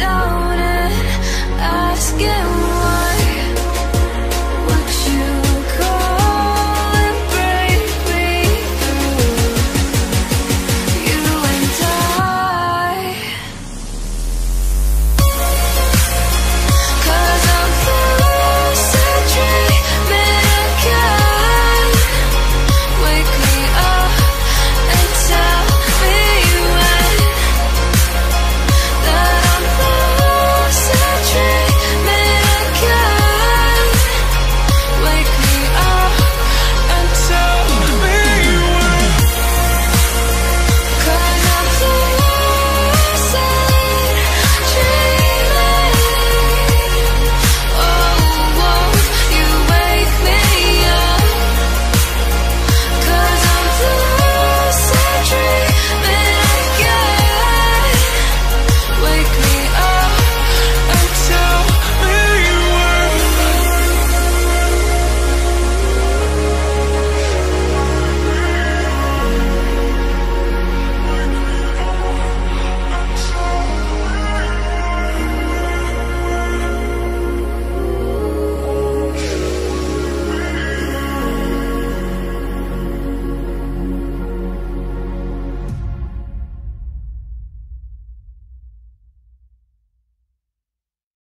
don't